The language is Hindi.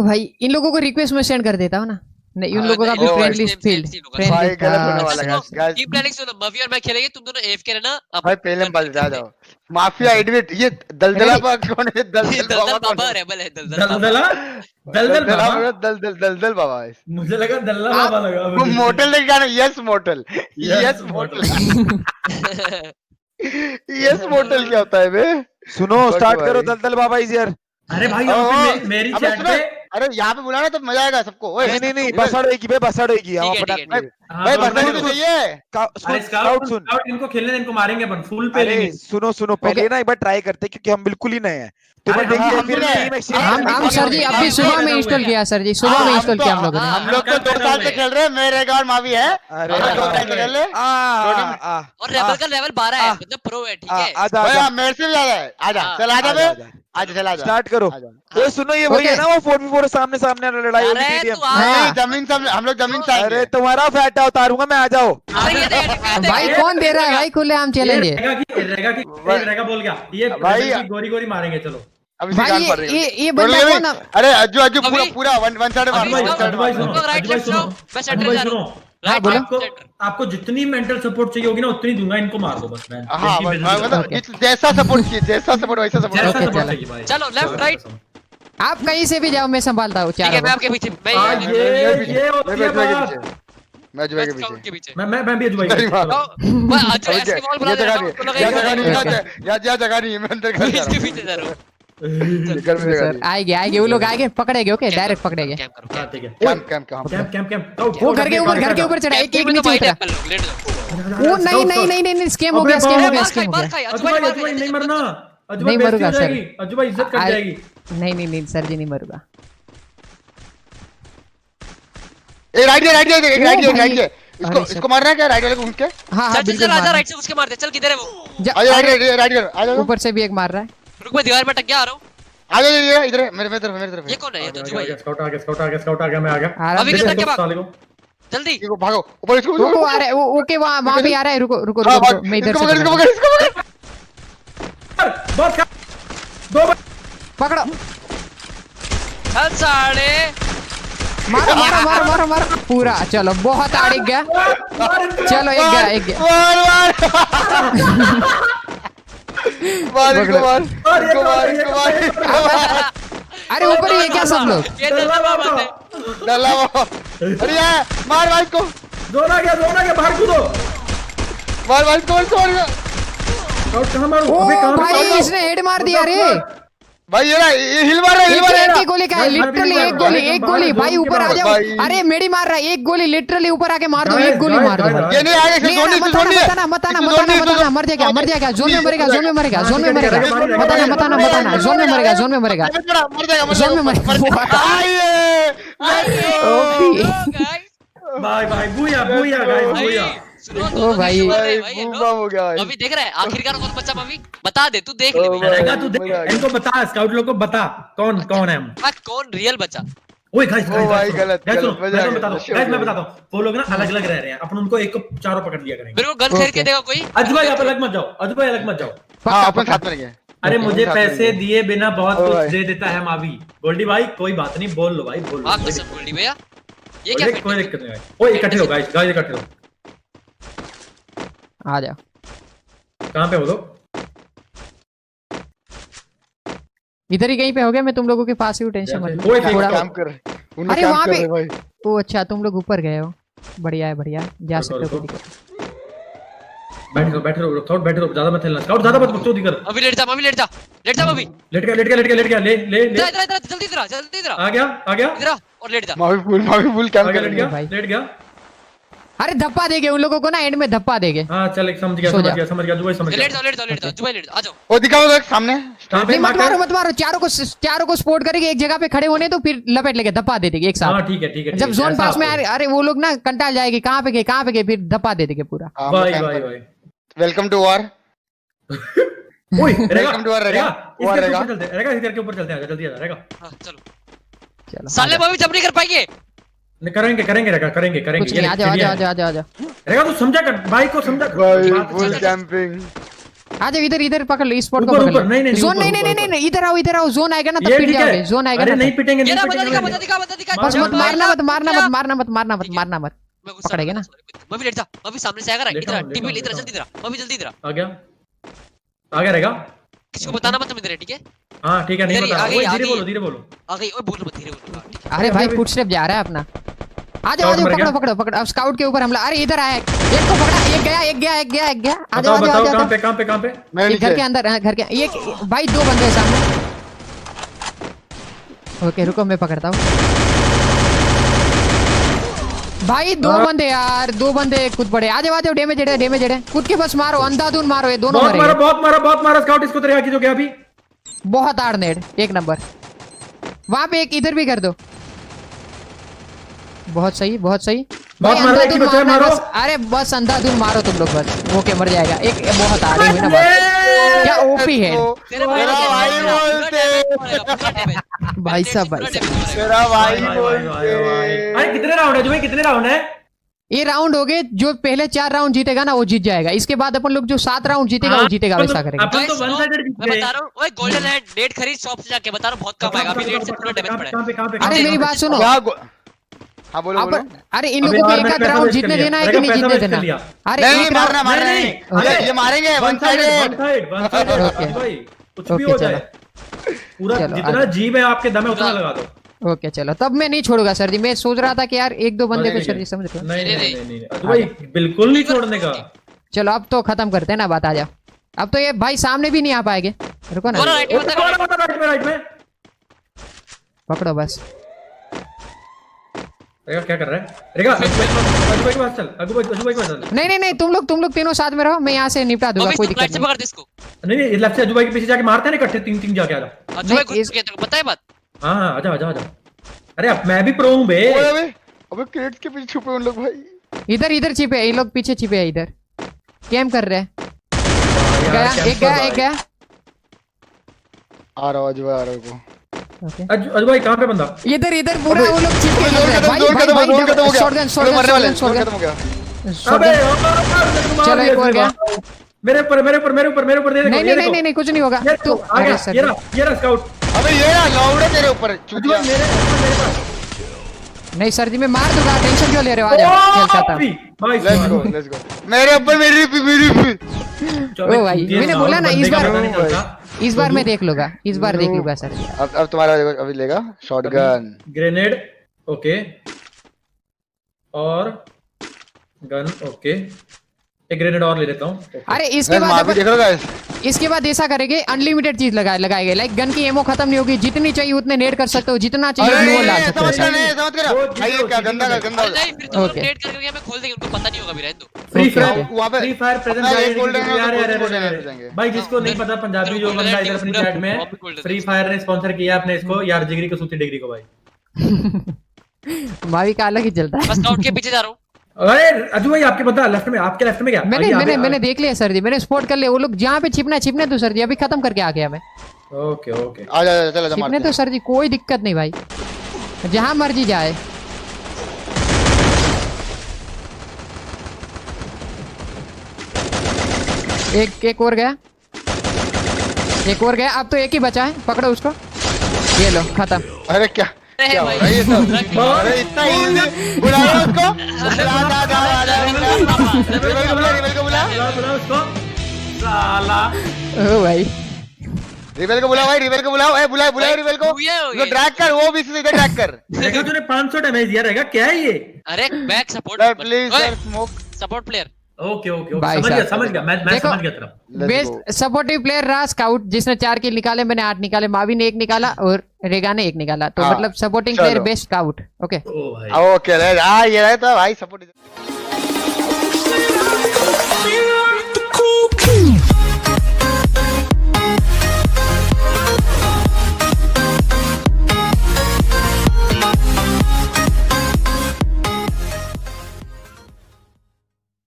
ओ भाई इन लोगों को रिक्वेस्ट में सेंड कर देता हूँ ना। नहीं उन हाँ, लोगों का भी फ्रेंडली same, फ़ील्ड भाई गलत होने वाला गाइस गाइस टीम प्लानिंग सुनो मवी और मैं खेलेंगे तुम दोनों एफ़ के रहना अब भाई पहले हम बस जा जाओ माफिया एडमिट ये दलदला बाबा कौन है? दलदल दलदल बाबा है? रेबल है दलदल दलदला? दलदल दलदला बाबा? दलदल दलदल बाबा है मुझे लगा दल्ला आप- बाबा लगा वो मोटल लेके गाना yes motel. Yes motel. Yes motel क्या होता है बे? सुनो स्टार्ट करो। दलदल बाबा इज़ हियर अरे भाई मेरी चैट पे अरे यहाँ पे बुलाना तो मज़ा आएगा सबको। नहीं नहीं नहीं बस अड़ेगी बे बस अड़ेगी हम है, अपना है, हाँ, भाई बसने सुनो, तो चाहिए। स्काउट स्काउट सुन। स्काउट इनको खेलने इनको मारेंगे अपन फुल पे अरे लेंगे। सुनो सुनो पहले ना एक बार ट्राई करते हैं, क्योंकि हम बिल्कुल ही नए हैं। तो देखिए हम फिर टीम हम हम सर जी अभी सुबह में इंस्टॉल किया सर जी सुबह हाँ, में इंस्टॉल किया हम लोगों ने। हाँ, हम लोग तो दो साल से खेल रहे हैं मेरे और मावी है। अरे दो साल से खेल रहे हैं। और रेबल का लेवल 12 है मतलब प्रो है ठीक है। भाई हाँ, मेरे से भी ज़्यादा है। आजा हाँ, चल आजा आजा, बे आजा। स्टार्ट करो। ओए सुनो ये वही है ना वो 4v4 सामने सामने लड़ाई तू आ। नहीं ज़मीन सब हम लोग ज़मीन अरे तुम्हारा फैटा उतारूँगा मैं आ जाओ। भाई कौन दे रहा है? भाई खुले है ये रहेगा बोल गया। ये भाई- गोरी गोरी मारेंगे चलो। अभी भाई ये रही ये है ये बंदा रही कौन है? अरे अज्जू अज्जू पूरा पूरा वन वन साइड मार। वन साइड मार सुनो जाओ, मैं अजूभाई जा रहा सुनो। हूँ। आपको आपको जितनी मेंटल सपोर्ट चाहिए होगी ना उतनी दूँगा इनको मार दो बस मैं हाँ बिज़नेस मतलब जैसा सपोर्ट किए जैसा सपोर्ट वैसा हूँ। सपोर्ट चलो। चाहिए left, right। आप कहीं से भी जाओ मैं संभालता हूँ ठीक है चारों मैं को। आपके पीछे मैं हाँ, ये- ये- मैं मैं है बैठूँगा के। पीछे मैं मैं के के मैं मैं मैं भी अजूभाई नहीं मार। तो मैं अभी ऐसे बॉल जगह रहा नहीं हूँ, जगह नहीं जगह नहीं है, मैं अंदर जा इसके पीछे जा रहा हूँ घर में सर नहीं आएँगे आएँगे वो लोग आएँगे पकड़ेंगे ओके डायरेक्ट पकड़ेंगे। वो घर के ऊपर घर के ऊपर चढ़ा एक एक तो नीचे उतरा लो लेट जाओ। वो नहीं नहीं नहीं नहीं नहीं स्कैम हो गया स्कैम हो गया स्कैम हो गया। नहीं मरना नहीं मरूँगा, सर। अजूभाई इज़्ज़त कट जाएगी। नहीं नहीं नहीं सर जी नहीं मरूँगा। ए राइट है राइट ओ राइट भाई। राइट है इसको। इसको मारना है क्या? राइट वाले को घूम के हाँ हाँ चल चल आजा राइट से उसके मार दे चल किधर है वो? राइट राइट राइट ऊपर से भी एक मार रहा है। रुक मैं दीवार में टक गया आ रहा हूँ। आ जाओ इधर इधर मेरे मेरे तरफ़ मेरे तरफ़ ये कौन है? ये तो अजूभाई गया स्काउट आ गया स्काउट आ गया स्काउट आ गया मैं आ गया। अभी है। के साले को। जल्दी। इसको भागो ऊपर इसको वो आ रहा है वो ओके वहाँ वहाँ भी आ रहा है रुको रुको हाँ, रुको मैं इधर से पकड़ इसको पकड़- इसको पकड़। बहुत खा दो बार पकड़ो। चल साढ़े मारो मारो मारो मारो मारो। पूरा चलो बहुत आड़ गया। चलो एक गया एक गया। मार कुमार कुमार कुमार मार और ये इसको मार कौन है? इसको मार इसको मार अरे ऊपर ये क्या सब लोग? डल्ला बाबा। है। अरे यार मार भाई को। दोना क्या दोना क्या भाग बाहर कूदो। मार भाई को मार इसको मार? कहाँ मारूं अबे कहाँ भाई इसने हेड मार दिया रे। भाई ये ना ये हिल मार रहा है हिल मार रहा एक गोली का है मैं लिटरली एक गोली एक गोली। भाई ऊपर आ जाओ। अरे मेडी मार रहा है एक गोली लिटरली ऊपर आके मार दो एक गोली मार दो। ये नहीं आएगा इसको नहीं जोन इसको जोन नहीं आना मत आना मत आना मत आना मर जाएगा मर जाएगा जोन में मरेगा जोन में मरेगा जोन में मरेगा मत आना मत आना मत आना जोन में मरेगा जोन में मरेगा। मर जाएगा मर जाएगा जोन में मरेगा। आइए OP guys bye bye booyah booyah guys booyah. ओ भाई। बूम हो गया भाई। अभी देख रहा है आखिरकार कौन बच्चा मम्मी? बता दे तू देख ले। ओ भाई। भाई। रहेगा तू देख। इनको बता स्काउट लोग को बता कौन कौन है हम? कौन रियल बच्चा? ओए गाइस ओ गाइस भाई, गलत, गाइस मैं तो बता दूँ गाइस मैं। बताता हूँ वो लोग ना अलग अलग रह रहे हैं अपन उनको एक को चारों पकड़ लिया करेंगे। मेरे को गन खरीद के देगा कोई। अजू भाई आप अलग मत जाओ अजू भाई अलग मत जाओ। हाँ अपन साथ में रहेंगे अरे मुझे पैसे दिए बिना बहुत कुछ दे देता है मावी। गोल्डी भाई कोई बात नहीं बोल लो भाई बोल लो। हाँ गोल्डी भैया। ये क्या कोई- कोई दिक्कत नहीं भाई। ओए इकट्ठे हो गाइस गाइस इकट्ठे हो। आ जाओ कहाँ पे हो लोग इधर ही कहीं पे हो गया मैं तुम लोगों के पास ही हूँ टेंशन मत लो। थोड़ा काम कर अरे काम कर पे- ओ अच्छा तुम लोग ऊपर गए हो। बढ़िया है बढ़िया जा सकते हो कोई रुको। दिक्कत बैठे रहो बैठे रहो ज़्यादा मत हिलना स्काउट ज़्यादा मत बकचोदी कर अभी लेट जा मम्मी लेट जा लेट जा मम्मी लेट गया लेट गया लेट गया लेट गया ले ले ले। इधर इधर इधर जल्दी इधर आ, जल्दी इधर आ। गया आ गया। इधर और लेट जा। मावी फुल मावी फुल काम कर लेट गया लेट गया। अरे धप्पा देंगे उन लोगों को ना एंड में धप्पा देंगे। हाँ चल एक समझ गया समझ गया समझ गया दुबई समझ लेट जाओ लेट जाओ लेट जाओ जुबाई लेट जाओ आ जाओ। वो दिखाओ देख सामने। नहीं मत मारो मत मारो चारों को चारों को सपोर्ट करेंगे एक जगह पे खड़े होने तो फिर लपेट लेके धप्पा दे देंगे एक हाँ साथ ठीक है ठीक है जब जोन पास में अरे वो लोग ना कंटाल जाएँगे कहाँ पे गए कहाँ पे गए फिर धप्पा दे देंगे पूरा। हाँ, भाई काम भाई कर। भाई वेलकम टू वॉर ओए रहेगा Welcome to our रहेगा। इसके रहेगा। ऊपर चलते हैं रहेगा इसके के ऊपर चलते हैं जल्दी आ रहेगा हाँ चलो। चलो साले मम्मी जब नहीं कर पाएँगे। नहीं, करेंगे करेंगे रहेगा करेंगे करेंगे। कुछ नहीं आ जाओ आ जाओ आ जाओ आ जाओ आ जाओ रहेगा तू समझा कर भाई को समझा कर। भाई फुल। कैंपिंग आ जाओ इधर इधर पकड़ लो इस स्पॉट को ऊपर, पकड़ लो। नहीं, नहीं, नहीं, जोन नहीं नहीं नहीं नहीं इधर आओ इधर आओ जोन आएगा ना तब ये पिट जाओगे जोन आएगा अरे ना नहीं। पिटेंगे नहीं ना बता दिखा बता दिखा बता दिखा। बस मत मारना मत मारना मत मारना मत मारना मत मारना मत। पकड़ेगा ना? मैं भी लेट जा। मैं भी सामने से आएगा इधर हूँ, टीपी इधर जल्दी इधर मैं भी जल्दी इधर आ। गया। आ गया रहेगा किसी को बताना मत तुम इधर ठीक है? हाँ ठीक है नहीं बता ओए, धीरे बोलो धीरे बोलो। आ गई ओए बोल धीरे बोल। अरे भाई अभी- फुटस्टेप जा रहा है अपना। आ जाओ आ जाओ पकड़ो पकड़ो पकड़ो। अब स्काउट के ऊपर हमला। अरे इधर आया एक। को पकड़ा एक गया एक गया एक गया एक गया। आ जाओ बताओ आ जाओ कहाँ पे कहाँ पे कहाँ पे? मैं घर के अंदर घर के ये भाई दो बंदे सामने। ओके रुको मैं पकड़ता हूँ। भाई दो हाँ। बंदे यार दो बंदे कूद पड़े आ जाओ आ जाओ डैमेज है डैमेज है। कूद के बस मारो अंधाधुन मारो ये दोनों बहुत मारा। बहुत मारा बहुत मारा स्काउट इसको तेरे आगे जो गया अभी। बहुत आड़ नेड एक नंबर वहाँ पे एक इधर भी कर दो। बहुत सही बहुत सही। बहुत मारा, मारो। बस। अरे बस अंधाधुन मारो तुम लोग बस। ओके मर जाएगा। एक बहुत आड़े हुई ना बस। क्या ओपी है? मेरा भाई बोलते भाई साहब भाई साहब। मेरा भाई। बोलते अरे कितने राउंड है जो भाई कितने राउंड है? ये राउंड हो गए जो पहले चार राउंड जीतेगा ना वो जीत जाएगा। इसके बाद अपन लोग जो सात राउंड जीतेगा वो हाँ, जीतेगा वैसा तो- करेंगे। अपन तो वन साइडेड जीत गए बता रहा हूँ ओए गोल्डन हैंड डेट खरीद शॉप से जाके बता रहा हूँ बहुत कम आएगा। अभी डेट से पूरा डैमेज पड़ा है। कहाँ पे कहाँ पे अरे मेरी बात सुनो। हाँ बोलो बोलो। अरे इन लोगों को एक राउंड जीतने देना है कि नहीं जीतने देना? अरे नहीं मारना मारना नहीं, ये मारेंगे one side one side one side भाई कुछ भी हो चलो। जाए। पूरा जितना जीव है आपके दम है उतना लगा दो। ओके चलो। तब मैं नहीं छोड़ूँगा सर जी। मैं सोच रहा था कि यार एक दो बंदे को सर जी समझ रहे नहीं नहीं नहीं, नहीं नहीं। नहीं भाई बिल्कुल नहीं छोड़ने का। चलो अब तो खत्म करते हैं ना बात आ जाओ। अब तो ये भाई सामने भी नहीं आ पाएँगे। रुको ना। राइट में राइट में। पकड़ो बस। रेगा क्या कर रहा है? रेगा अजू भाई के पास चल अजू भाई अजू भाई के पास चल। नहीं नहीं नहीं तुम लोग तुम लोग तीनों साथ में रहो मैं यहाँ से निपटा दूँगा कोई दिक्कत नहीं। पकड़ दे इसको। नहीं नहीं लेफ़्ट से अजू भाई के पीछे जाके मारते हैं ना इकट्ठे तीन तीन जाके आ जाओ। अजू भाई नहीं, कुछ इस- पता है बात? हाँ हाँ आजा आजा आजा अरे अब मैं भी प्रो हूँ बे। अबे अबे क्रेट्स के पीछे छुपे उन लोग भाई। इधर इधर छिपे हैं, ये लोग पीछे छिपे हैं इधर। कैम कर रहे हैं। गया एक गया एक गया। आ रहा हूँ अजू भाई आ रहा हूँ अजू भाई कहाँ पे बंदा? इधर इधर पूरा वो लोग ज़ोर हैं। भाई भाई खत्म ज़ोर खत्म हो भाई गया। शॉटगन शॉटगन मरने वाले शॉटगन खत्म हो गया। अबे शॉटगन चलो चलो, एक और गया। मेरे ऊपर मेरे ऊपर मेरे ऊपर मेरे ऊपर दे देखो नहीं नहीं नहीं कुछ नहीं होगा। तू आ गया सर ये रहा ये रहा स्काउट अबे ये ना लौड़े तेरे ऊपर चुतिया भाई मेरे ऊपर मेरे पास नहीं सर जी मैं मार दूँगा टेंशन क्यों ले रहे हो? आ जाओ खेल खत्म भाई भाई लेट्स गो लेट्स गो मेरे ऊपर मेरी मेरी ओ भाई, मैंने बोला ना, इस बार- पता नहीं चलता। इस बार मैं देख लूँगा इस बार देख लूँगा सर। अब अब तुम्हारा अभी लेगा शॉटगन ग्रेनेड ओके और गन ओके एक ग्रेनेड और ले लेता हूँ। अरे इसके बाद मार भी देख रहे इसके बाद ऐसा करेंगे अनलिमिटेड चीज़ लगा लगाएँगे लाइक गन की एमो खत्म नहीं होगी जितनी चाहिए उतने नेट कर सकते हो जितना चाहिए वो ला सकते हो। समझ सर। नहीं समझ कर भाई ये क्या गंदा में। गंदा अरे नहीं फिर Okay. डेट करके हमें खोल देंगे उनको पता नहीं होगा भी रहने दो। Free fire okay. वहाँ पे फ्री फायर प्रेजेंट अपना एक जाएगी। golden क्योंकि यार यार golden जाएँगे। भाई जिसको नहीं पता पंजाबी जो बंदा इधर अपनी चैट में फ्री फायर ने स्पॉन्सर किया अपने इसको यार जिगरी को सूती डिग्री को भाई। भाभी का अलग ही चलता है। बस स्काउट के पीछे जा रहा हूँ। अरे अजू भाई आपके बंदा लेफ़्ट में आपके लेफ़्ट में क्या? मैंने आगे, मैंने आगे, मैंने देख लिया सर जी मैंने स्पॉट कर लिया। वो लोग जहाँ पे छिपना छिपने दो सर जी अभी खत्म करके आ गया मैं। ओके ओके आ जा जा, चलो छिपने तो सर जी कोई दिक्कत नहीं भाई। जहाँ मर्ज़ी जाए। एक एक और गया। एक और गया अब तो एक ही बचा है पकड़ो उसको। ये लो खत्म। अरे क्या? भाई, है इतना इजी उसको बुला जा जा जा जा रिबल को बुला रिबल को बुला बुलाओ, बुलाओ उसको साला ओ भाई रिबल को बुला भाई रिबल को बुलाओ ए बुलाओ बुलाओ रिबल को हो ये। ड्रैग कर वो भी सीधे ड्रैग कर देखा तूने 500 डैमेज दिया रहेगा क्या है ये अरे back support please sir smoke support player okay okay okay समझ गया समझ गया। मैं मैं समझ गया तेरा। बेस्ट सपोर्टिव प्लेयर रहा स्काउट जिसने चार किल निकाले मैंने आठ निकाले मावी ने एक निकाला और रेगा ने एक निकाला। तो हाँ, मतलब supporting player best scout okay okay ये रहे तो भाई सपोर्ट